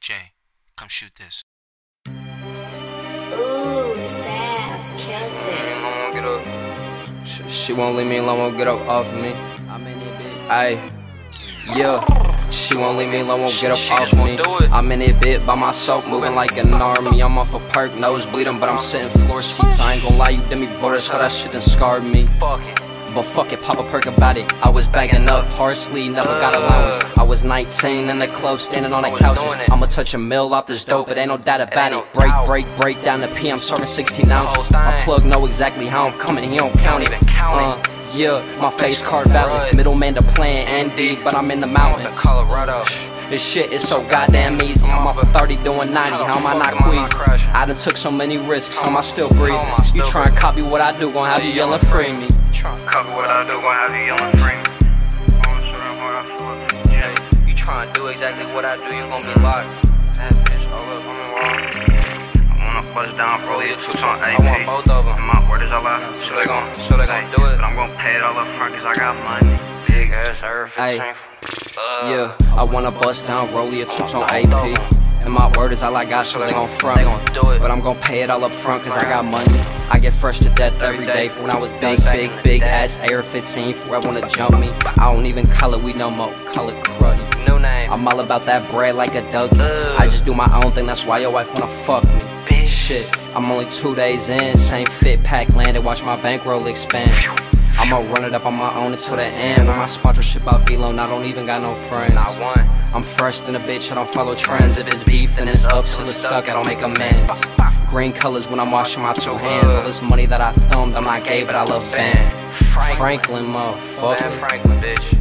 Jay, come shoot this. Ooh, Sab, killed it. get up. She, she won't leave me alone, won't get up off of me. I'm in it, bitch. Ayy, yeah. She won't leave me alone, won't get up off me. I'm in it bit by myself, moving like an army. I'm off a perk, nose bleeding, but I'm sitting floor seats. I ain't gon' lie, you did me border, so that shit done scarred me. Fuck it. But fuck it, pop a perk about it. I was bagging up parsley, never got allowance. I was 19 in the club, standing on the couches. I'ma touch a mill off this dope, but ain't no doubt about it. Break, break, break down the P, I'm serving 16 ounces. My plug know exactly how I'm coming, he don't count it. Uh, yeah, my face card valid. Middleman to plan ND, but I'm in the mountains. Colorado. This shit is so goddamn easy. I'm off of 30 doing 90. How am I not queasy? I done took so many risks. How am I still breathing? You try and copy what I do, gon' have you yelling free me. Cover what I do, oh, gonna have you yelling free. Yeah, you tryna do exactly what I do, you gon' be locked. That bitch, all up on the wall. I wanna bust down for you two on I want both of them. My word is all out. So they gon' so they gon' do it. But I'm gon' pay it all up front cause I got money. Big ass earth. Ayy. Yeah, I wanna bust down, rollie a two-tone AP. And my word is all I got, so they gon' front They gon' do it. But I'm gon' pay it all up front, cause I got money. I get fresh to death every day from when I was big, big, big ass Air 15 for I wanna jump me. I don't even call it we no more, call it cruddy. New name. I'm all about that bread like a Dougie. I just do my own thing, that's why your wife wanna fuck me. Shit, I'm only two days in, same fit pack landed, watch my bankroll expand. I'ma run it up on my own until the end. With my sponsorship out Velo, I don't even got no friends. Not one. I'm fresh than a bitch, I don't follow trends. If it's beef, then it's up till it's stuck, I don't make amends. Green colors when I'm washing my two hands. All this money that I thumbed, I'm not gay, but I love band. Franklin, motherfucker. Franklin, bitch.